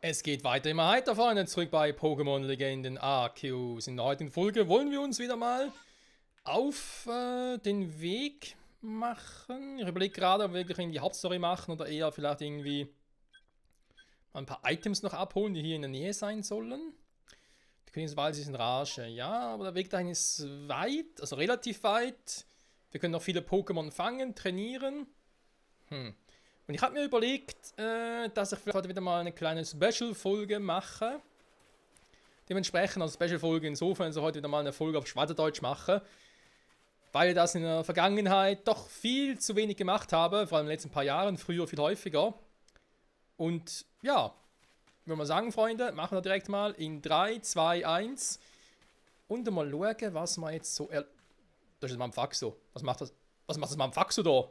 Es geht weiter immer weiter vorne zurück bei Pokémon Legenden Arceus. In der heutigen Folge wollen wir uns wieder mal auf äh, den Weg machen. Ich überlege gerade, ob wir wirklich in die Hauptstory machen oder eher vielleicht irgendwie ein paar Items noch abholen, die hier in der Nähe sein sollen. Die Königswald ist in Rage, ja, aber der Weg dahin ist weit, also relativ weit. Wir können noch viele Pokémon fangen, trainieren. Hm. Und ich habe mir überlegt, äh, dass ich vielleicht heute wieder mal eine kleine Special-Folge mache. Dementsprechend als Special-Folge insofern, ich heute wieder mal eine Folge auf Schweizerdeutsch mache. Weil ich das in der Vergangenheit doch viel zu wenig gemacht habe, vor allem in den letzten paar Jahren, früher viel häufiger. Und ja, würde man sagen, Freunde, machen wir direkt mal in 3, 2, 1 und mal schauen, was man jetzt so. Das ist mal ein Faxo. Was macht das? Was macht das mal ein Faxo da?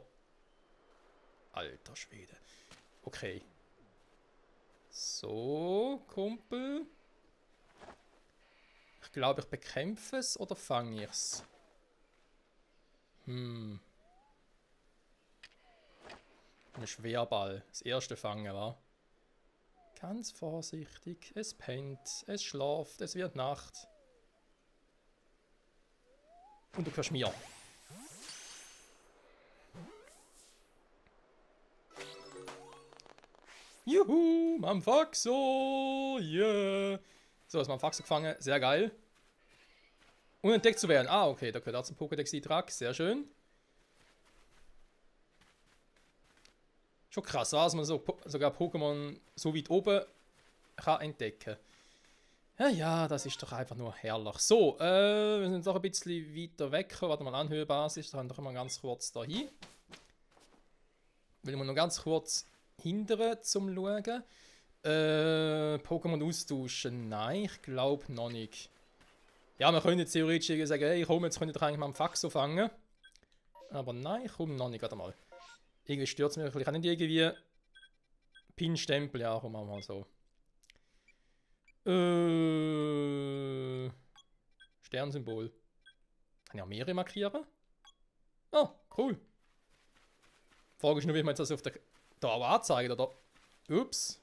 Alter Schwede. Okay. So, Kumpel. Ich glaube, ich bekämpfe es oder fange ich es? Hm. Ein Schwerball. Das erste Fangen, war. Ganz vorsichtig. Es pennt, es schlaft, es wird Nacht. Und du kannst mir. Juhu, Mamfaxo, yeah. So, ist Mamfaxo gefangen, sehr geil. Unentdeckt zu werden. Ah, okay, da gehört auch zum Pokédex-Eintrag, sehr schön. Schon krass, dass man so, sogar Pokémon so weit oben kann entdecken ja, ja, das ist doch einfach nur herrlich. So, äh, wir sind doch ein bisschen weiter weg. Warte mal, Anhöhebasis, da haben wir mal ganz kurz da hin. Will ich mal noch ganz kurz hindern zum Schauen. Äh, Pokémon austauschen? Nein, ich glaube noch nicht. Ja, können jetzt theoretisch sagen, hey, komm, jetzt könnt ihr eigentlich mal einen Faxo fangen. Aber nein, ich komme noch nicht, warte mal. Irgendwie stört es mich, ich kann nicht irgendwie Pin-Stempel, ja, komm mal so. Äh, Sternsymbol. Kann ich auch mehrere markieren? Oh, cool. Frage ist nur, wie man jetzt das auf der da auch anzeigt, oder? Ups.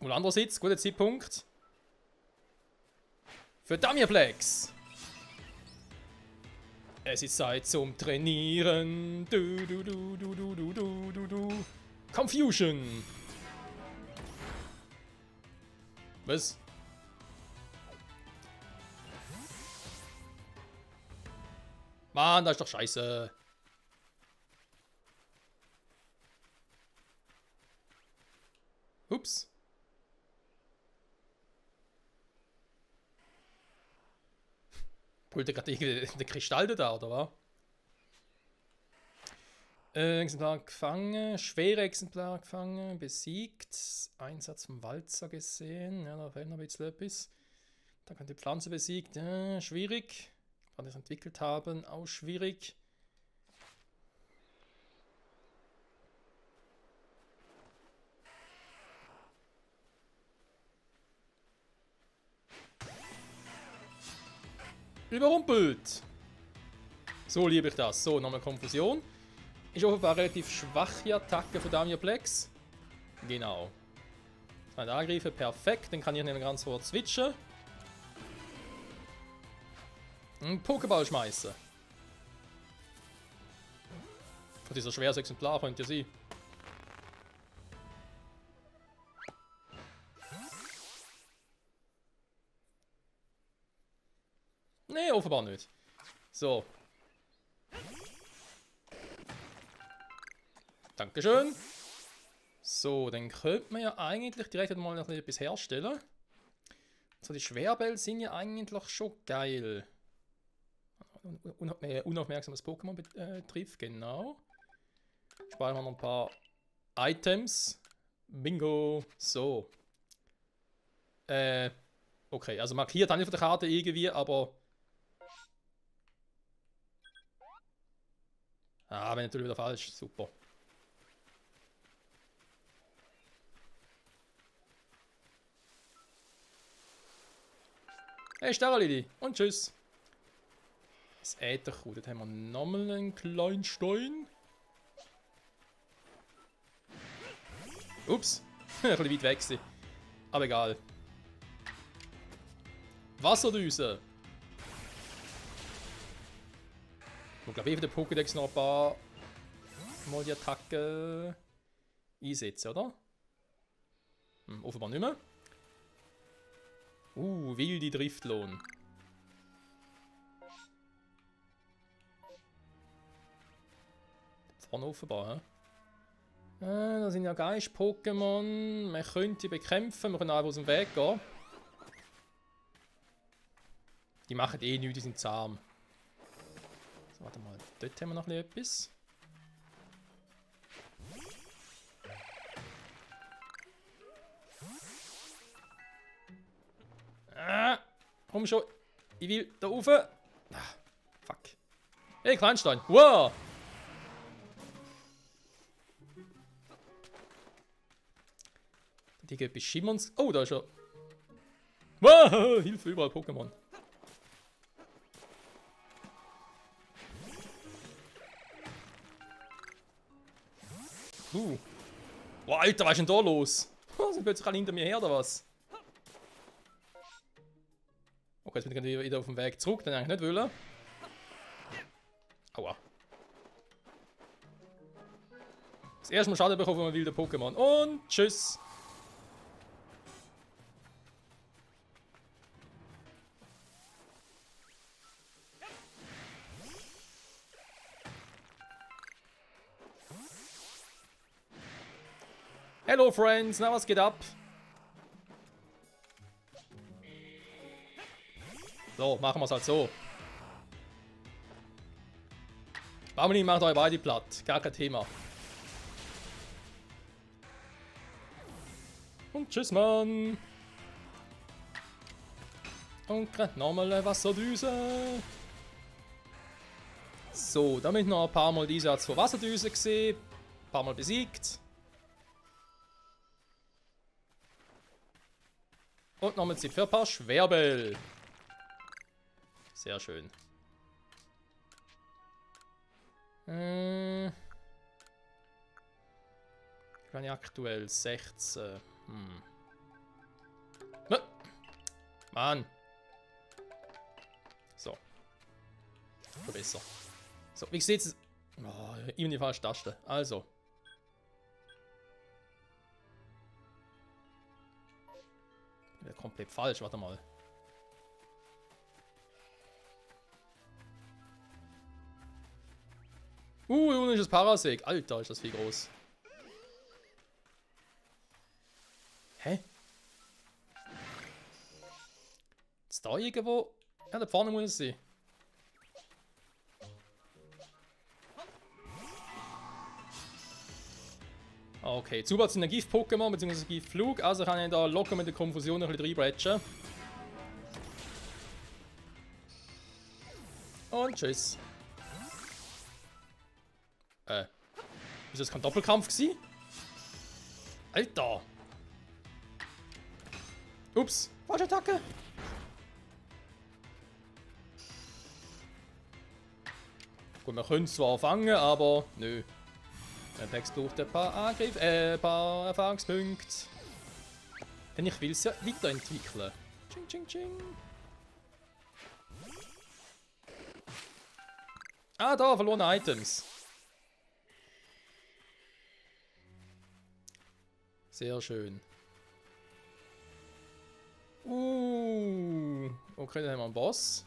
Und andererseits, guter Zeitpunkt. Für Damirplex. Es ist Zeit zum Trainieren. Du, du, du, du, du, du, du, du, du. Confusion. Was? Mann, das ist doch scheiße. Ups. Holt er gerade den Kristall da, oder was? Äh, Exemplar gefangen, schwere Exemplar gefangen, besiegt, Einsatz vom Walzer gesehen, ja, da fehlt noch ein bisschen etwas. Da kann die Pflanze besiegt, ja, schwierig. Wann das entwickelt haben, auch schwierig. Überrumpelt! So liebe ich das. So, nochmal Konfusion. Ist offenbar eine relativ schwache Attacke von Damioplex. Genau. Zwei Angriffe, perfekt. Dann kann ich ihn ganz kurz switchen. Einen Pokéball schmeißen. Von dieser schweres Exemplar könnte ja sein. Nee, offenbar nicht. So, Dankeschön. So, dann könnte man ja eigentlich direkt mal noch etwas herstellen. So, die Schwerbälle sind ja eigentlich schon geil. Äh, unaufmerksames Pokémon betrifft, äh, genau. Speichern wir noch ein paar Items. Bingo. So. Äh, okay, also markiert habe ich von der Karte irgendwie, aber... Ah, wenn natürlich wieder falsch. Super. Hey, Steralidi. Und tschüss. Das Ätherkuh. Dort haben wir nochmal einen kleinen Stein. Ups. Ein bisschen weit weg. Aber egal. Wasserdüse. Ich glaube, für den Pokédex noch ein paar Mal die Attacke einsetzen, oder? Hm, offenbar nicht mehr. Uh, wilde Driftlohn. Vorne offenbar, hä? Äh, da sind ja Geist-Pokémon. Man könnte bekämpfen, wir können einfach aus dem Weg gehen. Die machen eh nichts, die sind zahm. Dort haben wir noch etwas. Ah, komm schon. Ich will da rauf. Ah, fuck. Hey, Kleinstein. Wow! Die geht bis Schimmons. Oh, da ist er. Wow, Hilfe, überall Pokémon. Uh. Boah, Alter, was ist denn da los? Sind plötzlich alle hinter mir her, oder was? Okay, jetzt bin ich wieder auf dem Weg zurück, den ich eigentlich nicht wollen. Aua. Das erste Mal Schaden bekommen von einem wilden Pokémon. Und tschüss. Hello Friends, na was geht ab? So, machen wir es halt so. Bamini macht euch beide platt, gar kein Thema. Und tschüss, Mann. Und gerade nochmal eine Wasserdüse. So, damit noch ein paar Mal diese Art von Wasserdüse gesehen. Ein paar Mal besiegt. Und nochmal Zeit für ein paar Schwerbel. Sehr schön. Äh, ich bin aktuell 16. Hm. Mann. So. Besser. So, wie ihr? Oh, immer die falsche Taste. Also. Komplett falsch, warte mal. Uh, ionisches Paraseg. Alter, ist das viel groß. Hä? Ist da irgendwo? Ja, da vorne muss es sein. Okay, Zubat sind ein Gift-Pokémon bzw. Gift-Flug, also kann ich da locker mit der Konfusion ein bisschen reinbretschen. Und tschüss. Äh. Ist das kein Doppelkampf gewesen? Alter! Ups, falsche Attacke! Gut, wir können zwar fangen, aber nö. Der Text braucht ein paar Angriff, äh, ein paar Erfahrungspunkte. Denn ich will es ja weiterentwickeln. Ching, ching, ching. Ah, da, verlorene Items. Sehr schön. Uh, okay, dann haben wir einen Boss.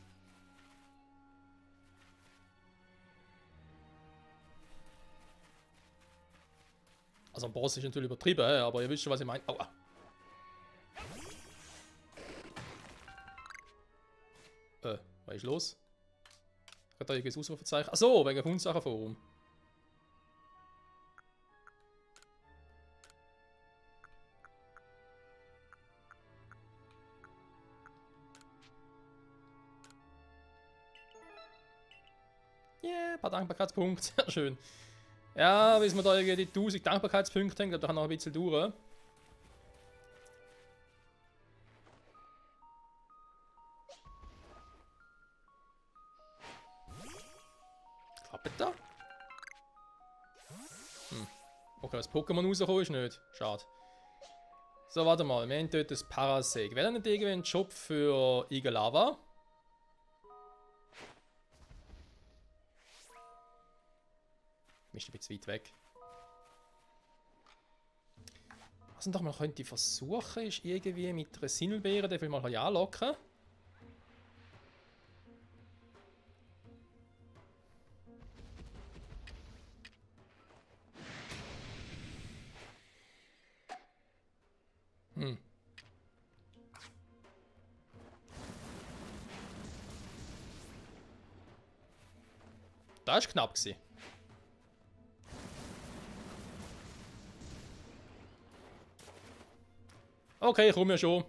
Also ein Boss ist natürlich übertrieben, aber ihr wisst schon, was ich meine. Aua. Äh, was ist los? Hat da irgendwas Ausrufezeichen? Achso, wegen Hundsachen-Forum. Yeah, paar Dankbarkeitspunkte. Sehr schön. Ja, bis wir da irgendwie die 1000 Dankbarkeitspunkte haben, da kann noch ein bisschen dauern. Klappt da? Hm. Okay, das Pokémon rausgekommen ist nicht. Schade. So, warte mal. Wir haben dort das Paraseg. Wäre nicht irgendwie ein Job für Igalava? Ist ein bisschen weit weg. Was man doch mal könnte versuchen, ist irgendwie mit einer Sinnelbeere den mal anlocken. Hm. Da ist knapp. Okay, ich komme ja schon.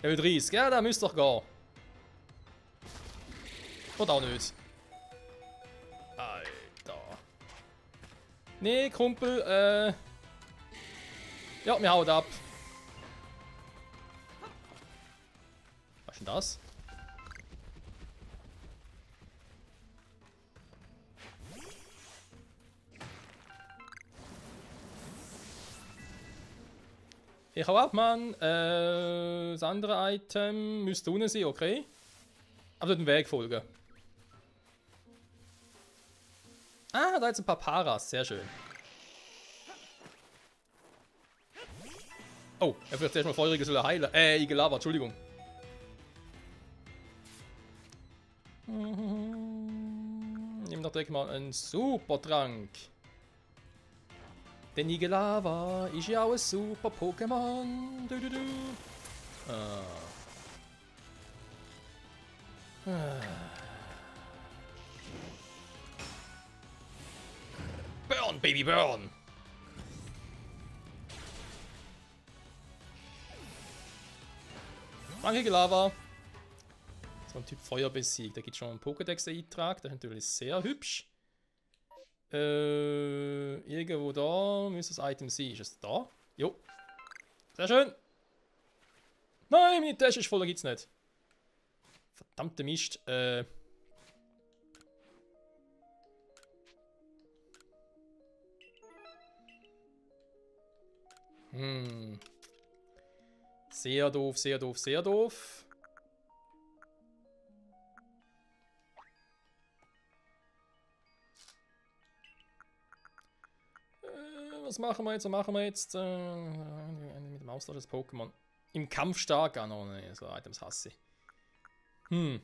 Level 30, ja, da müsste doch gehen. Oder auch nicht. Alter. Nee, Kumpel, äh... Ja, wir hauen ab. Was ist denn das? Ich hau ab, Mann. Äh, das andere Item müsste unten sein, okay? Aber den Weg folgen. Ah, da jetzt ein paar Paras. Sehr schön. Oh, er wird erstmal Feurige soll er heilen. Äh, Igelava, Entschuldigung. Nimm doch direkt mal einen Supertrank. Der Nigelava ist ja auch ein super Pokémon. Du, du, du. Ah. Ah. Burn, Baby, burn! Danke, Lava. So ein Typ Feuer besiegt. Da gibt es schon einen Pokédex-Eintrag. Das ist natürlich sehr hübsch. Äh, irgendwo da müsste das Item sein. Ist es da? Jo. Sehr schön. Nein, meine Tasche ist voll, da gibt's nicht. Verdammte Mist. Äh. Hm. Sehr doof, sehr doof, sehr doof. Was machen wir jetzt? Was machen wir jetzt? Äh, mit dem Austausch des Pokémon. Im Kampf stark an. Oh ne, so Items hasse ich. Hm.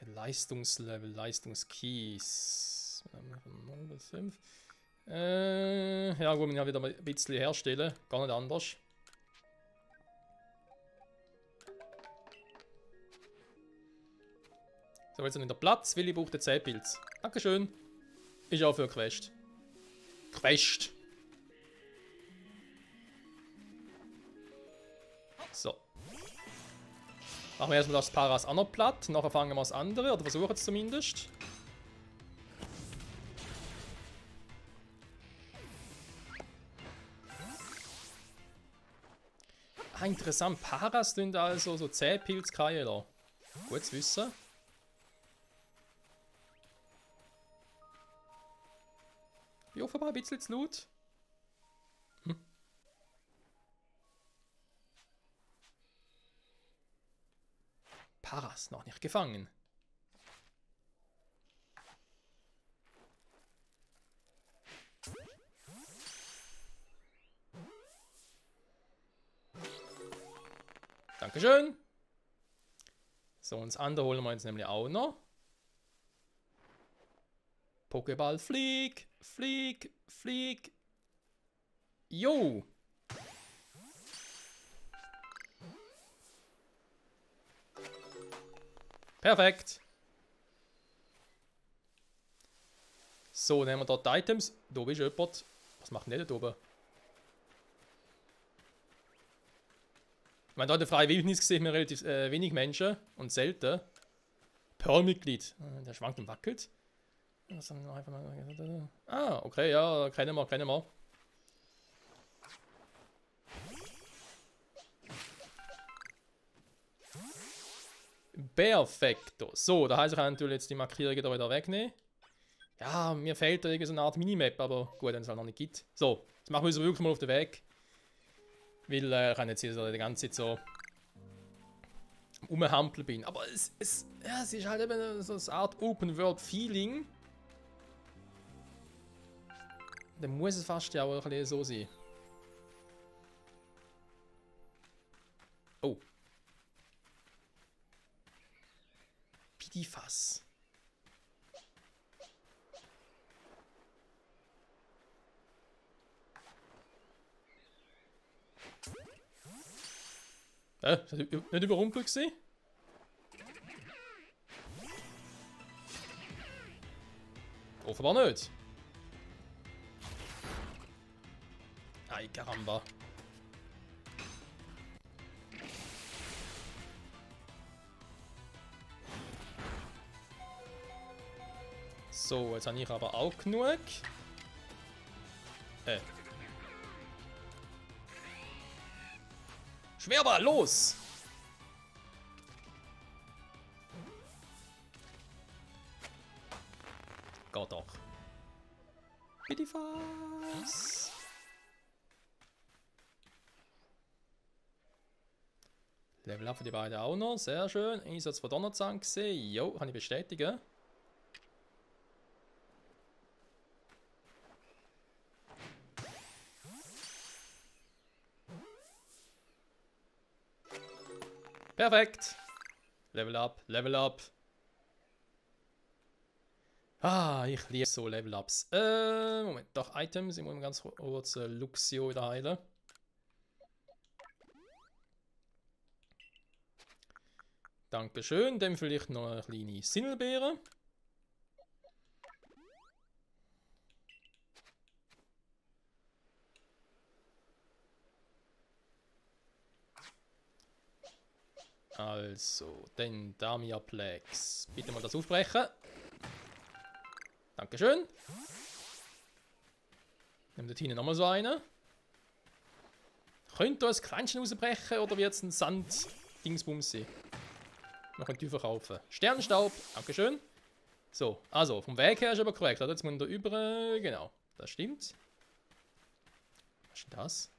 Der Leistungslevel, Leistungskeys. Von 0 bis 5. Äh, ja gut, wir haben wieder ein bisschen herstellen. Gar nicht anders. So, jetzt nicht der Platz, weil ich brauche den 10 Pilz. Dankeschön. Ist auch für Quest. Quest. So. Machen wir erstmal das Paras auch noch platt. Nachher fangen wir das andere, oder versuchen es zumindest. Ah, interessant. Paras sind also so 10 Pilz da. Gut zu wissen. Offenbar ein bisschen zu laut. Hm. Paras noch nicht gefangen. Dankeschön. So, und das andere holen wir jetzt nämlich auch noch. Pokéball, flieg, flieg, flieg. Jo. Perfekt. So, nehmen wir dort Items. Da ist jemand. Was macht denn der da oben? Ich meine, da in der freien Wildnis sehen wir relativ äh, wenig Menschen und selten. Pearl-Mitglied. Äh, der schwankt und wackelt. Was haben wir einfach mal Ah, okay, ja, keine mehr, keine mehr. Perfekto. So, da heißt ich natürlich jetzt die Markierungen da wieder wegnehmen. Ja, mir fehlt da irgendeine so Art Minimap, aber gut, wenn es halt noch nicht gibt. So, jetzt machen wir uns wirklich mal auf den Weg. Weil äh, ich kann jetzt hier so die ganze Zeit so umhampeln bin. Aber es, es, ja, es ist halt eben so eine Art Open-World-Feeling. Dann muss es fast ja auch ein so sein. Oh. Pidifass. Äh, nicht überrumpelt gewesen? Offenbar nicht. Ay, caramba. So, jetzt habe ich aber auch genug. Äh. Schwerball, los! Geht doch. Bitte was? Level up für die beiden auch noch, sehr schön. Einsatz von Donnerzahn gesehen. Jo, kann ich bestätigen. Perfekt. Level up, Level up. Ah, ich liebe so Level-Ups. Äh, Moment, doch, Items. Ich muss mal ganz kurz äh, Luxio wieder heilen. Dankeschön. Dann vielleicht noch eine kleine Sinnelbeere. Also, den Damiaplex. Bitte mal das aufbrechen. Dankeschön. Nehmen dort hinten nochmal so einen. Könnte ein Quäntchen rausbrechen oder wird es ein Sand-Dingsbums sein? Man könnte die verkaufen. Sternstaub, Dankeschön. So, also, vom Weg her ist aber korrekt. Jetzt muss man da über... Genau, das stimmt. Was ist denn das?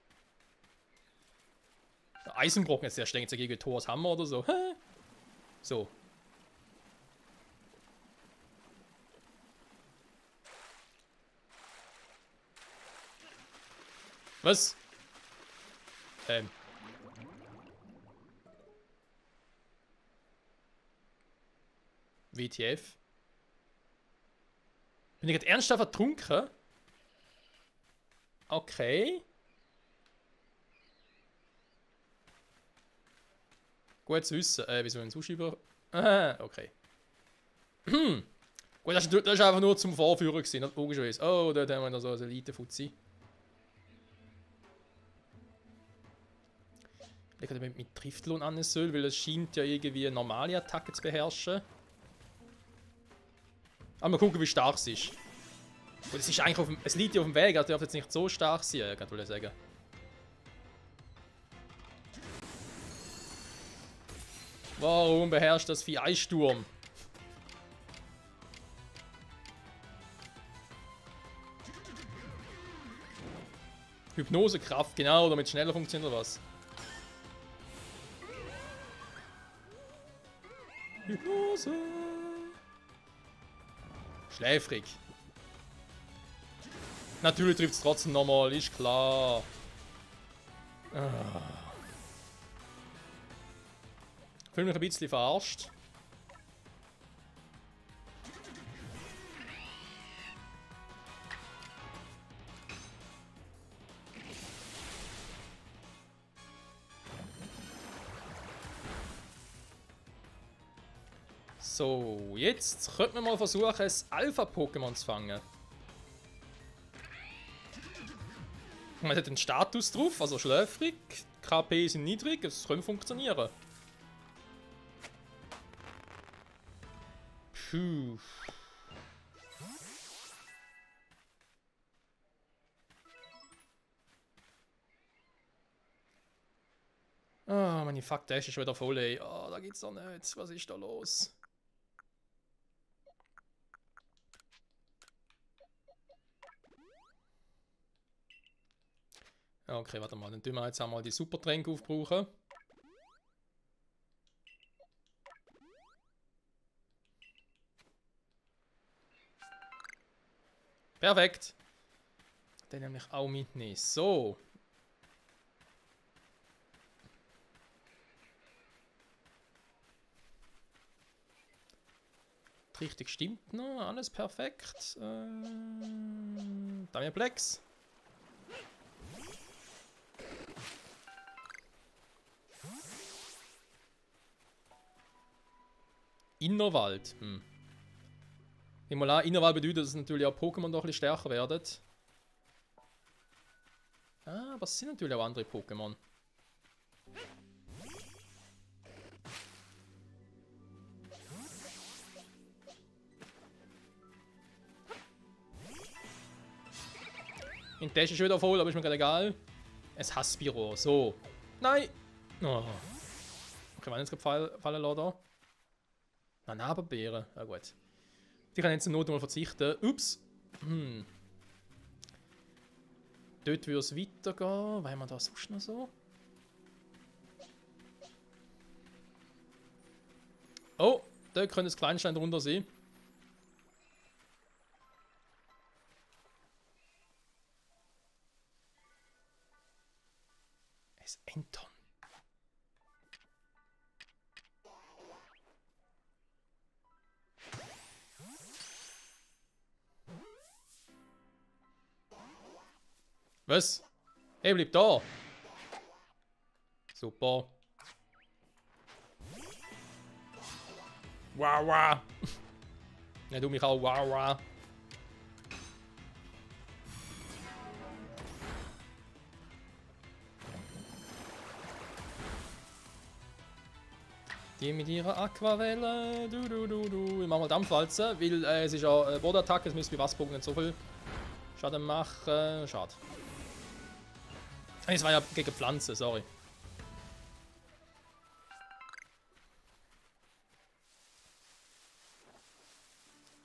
Der Eisenbrocken, jetzt der denkt gegen Thors Hammer oder so. so. Was? Ähm. WTF? Bin ich gerade ernsthaft ertrunken? Okay. Gut zu wissen. Äh, wieso ein Sushi über... Aha, okay. Hm. Gut, das, das ist einfach nur zum Vorführen gewesen, logischerweise. Oh, dort haben wir noch so eine Elite-Fuzzi. Ich nicht, mit Triftlohn an soll, weil es scheint ja irgendwie normale Attacke zu beherrschen. Aber mal gucken, wie stark es ist. Und es ist eigentlich auf dem, es liegt ja auf dem Weg, also darf jetzt nicht so stark sein, kann ich sagen. Warum beherrscht das Vieh Eissturm? Hypnosekraft, genau, damit schneller funktioniert oder was? Hypnose. Schläfrig. Natürlich trifft es trotzdem nochmal, ist klar. Ah. Fühle mich ein bisschen verarscht. So, jetzt könnte man mal versuchen, ein Alpha-Pokémon zu fangen. Man hat den Status drauf, also schläfrig, KP sind niedrig, es könnte funktionieren. Puh. Ah. Oh, meine Fuck, der ist schon wieder voll, ey. Oh, da geht's doch nicht. Was ist da los? Okay, warte mal. Dann tun wir jetzt einmal die Supertränke aufbrauchen. Perfekt. Den nämlich auch mitnehmen. So. Richtig stimmt noch. Alles perfekt. Äh, Plex. Innerwald. Hm. Ich mal an, Innerwald bedeutet, dass natürlich auch Pokémon doch ein bisschen stärker werden. Ah, aber es sind natürlich auch andere Pokémon. In der ist schon wieder voll, aber ist mir gerade egal. Es Haspiro. So. Nein! Oh. Okay, wann jetzt gerade fallen Nabenbeere. Ja gut. Die kann jetzt zur Not mal verzichten. Ups. Hm. Dort würde es weitergehen. Weil man da sonst noch so? Oh, da könnte das Kleinstein drunter sein. Es Enton. Was? Hey, bleib da. Super. Wow, wow. ja, du mich auch. Wow, wow. Die mit ihrer Aquavelle. Du, du, du, du. Ich mach mal Dampfwalzen, weil äh, es ist ja äh, Bodenattacke, es müsste bei Wasserbogen nicht so viel Schaden machen. Schade. Es war ja gegen Pflanze, sorry.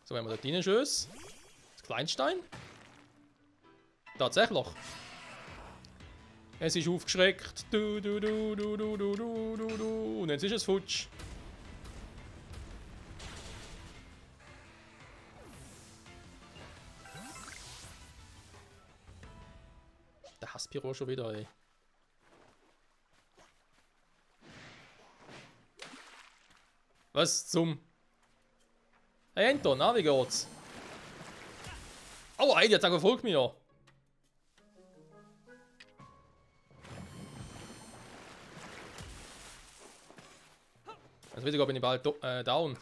So, wenn wir dort rein schöss. Das Kleinstein. Tatsächlich. Es ist aufgeschreckt. Du, du, du, du, du, du, du, du, du. Und jetzt ist es futsch. Aspiro schon wieder, ey. Was zum... Hey Anton, na, wie geht's? Aua, ey, der verfolgt mich ja. Also wieder bin ich bald äh, down.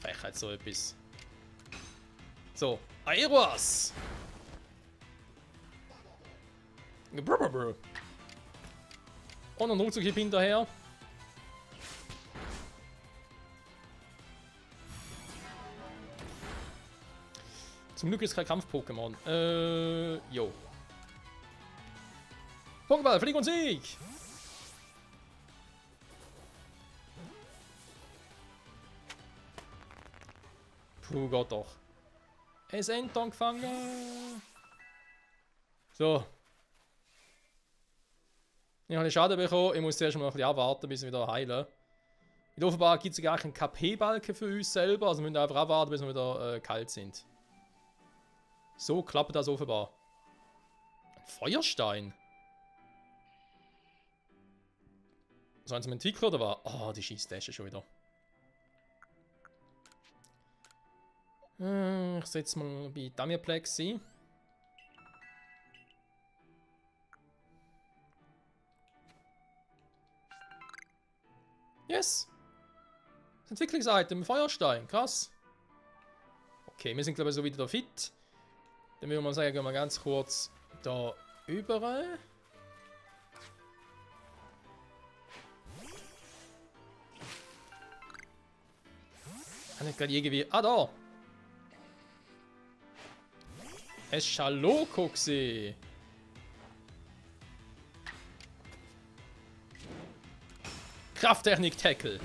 Frechheit so etwas. So, Aeroas! Und ein Ruckzuck hinterher. Zum Glück ist kein Kampf-Pokémon. Äh, jo. Pokéball, Flieg und Sieg! Puh Gott doch. Es Enton gefangen. So. Ich habe einen Schaden bekommen. Ich muss zuerst mal ein bisschen abwarten, bis ich wieder heilen. Und offenbar gibt es gar keinen KP-Balken für uns selber. Also wir müssen einfach abwarten, bis wir wieder äh, kalt sind. So klappt das offenbar. Ein Feuerstein. So ein Entwickler oder was? Oh, die schießt schon wieder. Ich setze mal bei Damiaplex ein. Yes! Das Entwicklungsitem, Feuerstein, krass. Okay, wir sind glaube ich so wieder fit. Dann würde man sagen, gehen wir ganz kurz da über. Kann ich gerade irgendwie... Ah, da! Eschaloko gesehen. Krafttechnik Tackle.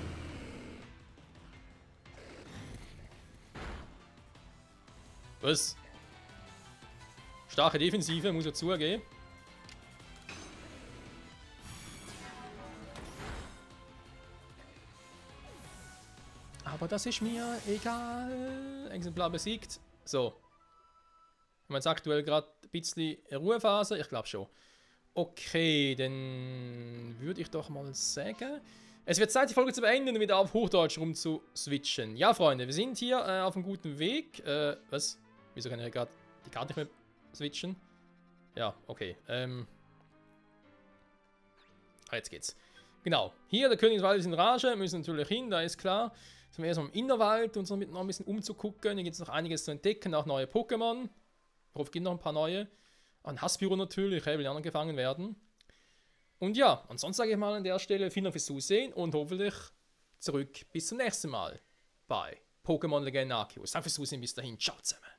Was? Starke Defensive, muss er zugeben. Aber das ist mir egal. Exemplar besiegt. So. Haben wir jetzt aktuell gerade ein bisschen Ruhephase? Ich glaube schon. Okay, dann würde ich doch mal sagen... Es wird Zeit, die Folge zu beenden und wieder auf Hochdeutsch rum zu switchen. Ja, Freunde, wir sind hier äh, auf einem guten Weg. Äh, was? Wieso kann ich gerade die Karte nicht mehr switchen? Ja, okay. Ähm. Ah, jetzt geht's. Genau. Hier, der Königswald ist in Rage, müssen natürlich hin, da ist klar. Sind wir erstmal im Innerwald, uns noch, mit, noch ein bisschen umzugucken. Hier gibt es noch einiges zu entdecken, auch neue Pokémon. Es gibt noch ein paar neue. Ein Hassbüro natürlich, hey, will ja noch gefangen werden. Und ja, ansonsten sage ich mal an der Stelle vielen Dank fürs Zusehen und hoffentlich zurück bis zum nächsten Mal bei Pokémon Legend Arceus. Danke fürs Zusehen, bis dahin, ciao zusammen.